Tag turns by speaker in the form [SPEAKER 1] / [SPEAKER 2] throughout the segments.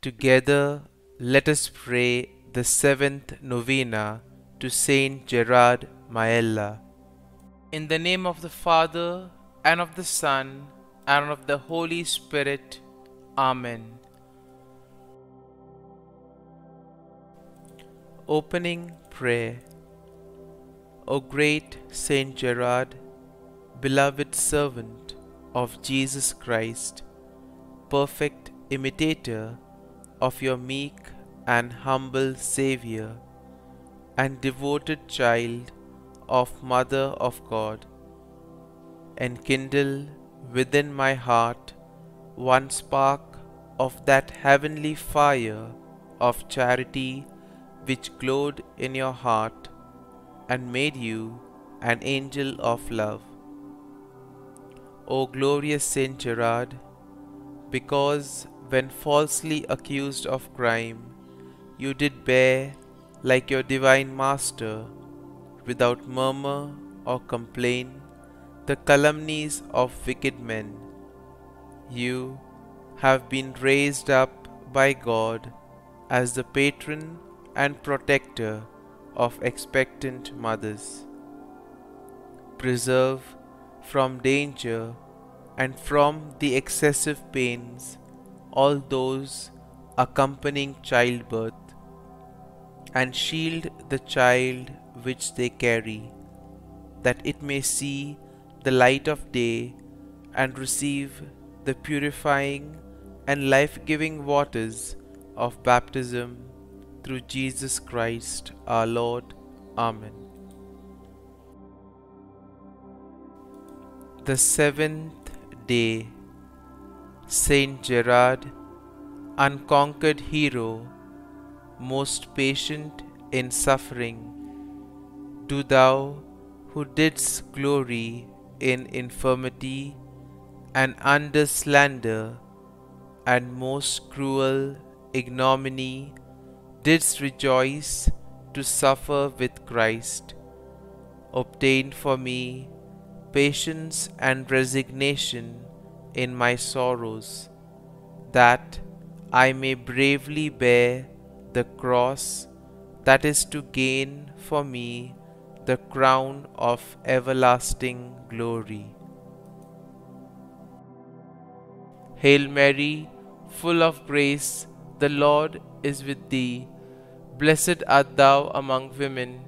[SPEAKER 1] Together, let us pray the seventh novena to Saint Gerard Majella. In the name of the Father, and of the Son, and of the Holy Spirit. Amen. Opening Prayer O great Saint Gerard, beloved servant of Jesus Christ, perfect imitator of your meek and humble Saviour, and devoted child of Mother of God, enkindle within my heart one spark of that heavenly fire of charity which glowed in your heart and made you an angel of love. O glorious Saint Gerard, because when falsely accused of crime, you did bear, like your divine Master, without murmur or complaint, the calumnies of wicked men. You have been raised up by God as the patron and protector of expectant mothers. Preserve from danger and from the excessive pains all those accompanying childbirth, and shield the child which they carry, that it may see the light of day and receive the purifying and life giving waters of baptism through Jesus Christ our Lord. Amen. The seventh day, Saint Gerard, unconquered hero, most patient in suffering, do thou who didst glory in infirmity and under slander and most cruel ignominy didst rejoice to suffer with Christ, obtain for me patience and resignation in my sorrows, that I may bravely bear the cross that is to gain for me the crown of everlasting glory. Hail Mary, full of grace, the Lord is with thee. Blessed art thou among women,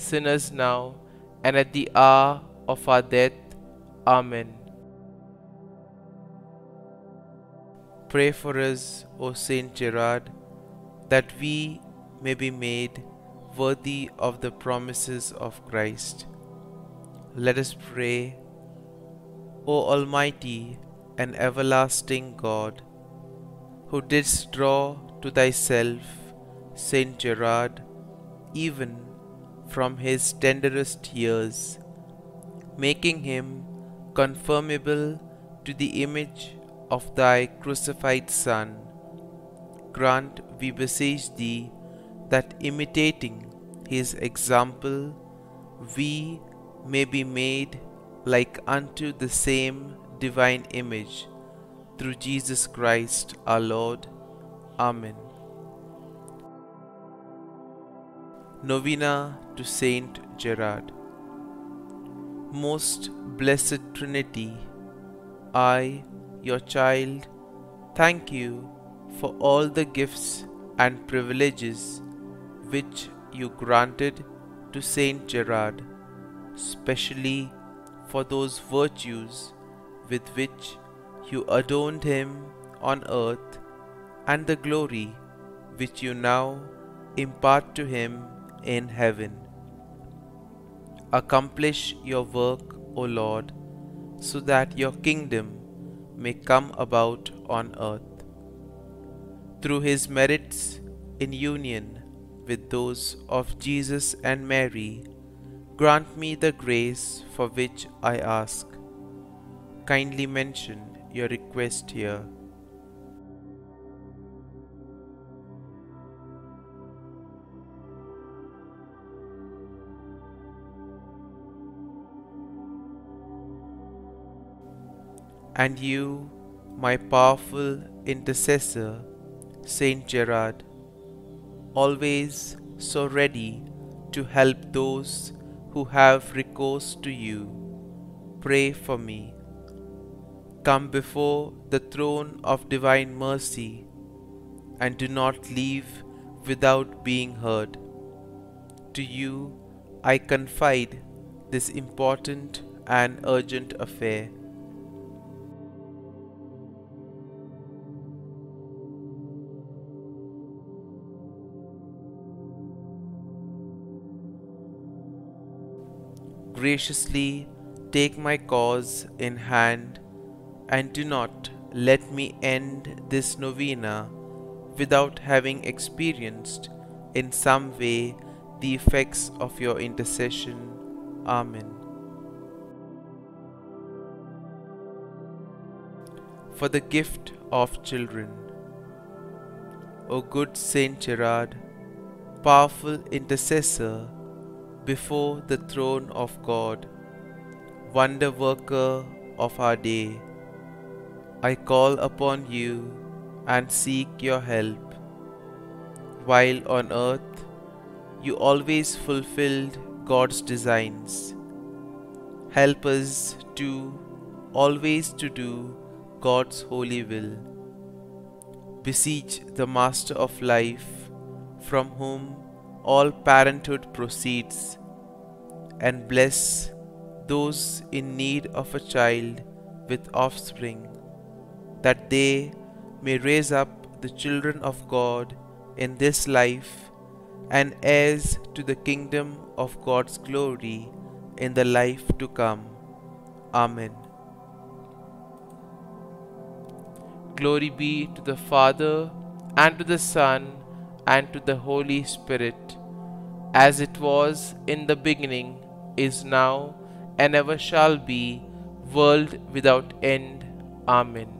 [SPEAKER 1] sinners now and at the hour of our death. Amen. Pray for us, O Saint Gerard, that we may be made worthy of the promises of Christ. Let us pray, O Almighty and everlasting God, who didst draw to thyself Saint Gerard even from his tenderest years, making him conformable to the image of thy crucified Son. Grant, we beseech thee, that imitating his example, we may be made like unto the same divine image through Jesus Christ our Lord. Amen. Novena to Saint Gerard. Most Blessed Trinity, I, your child, thank you for all the gifts and privileges which you granted to Saint Gerard, specially for those virtues with which you adorned him on earth and the glory which you now impart to him in heaven. Accomplish your work, O Lord, so that your kingdom may come about on earth. Through his merits in union with those of Jesus and Mary, grant me the grace for which I ask. Kindly mention your request here. And you, my powerful intercessor, Saint Gerard, always so ready to help those who have recourse to you, pray for me. Come before the throne of divine mercy and do not leave without being heard. To you I confide this important and urgent affair. Graciously take my cause in hand and do not let me end this novena without having experienced in some way the effects of your intercession. Amen. For the gift of children. O good Saint Gerard, powerful intercessor, before the throne of God, wonder worker of our day. I call upon you and seek your help. While on earth, you always fulfilled God's designs. Help us to always to do God's holy will. Beseech the Master of life, from whom all parenthood proceeds, and bless those in need of a child with offspring, that they may raise up the children of God in this life and heirs to the kingdom of God's glory in the life to come. Amen. Glory be to the Father, and to the Son, and to the Holy Spirit, as it was in the beginning, is now, and ever shall be, world without end. Amen.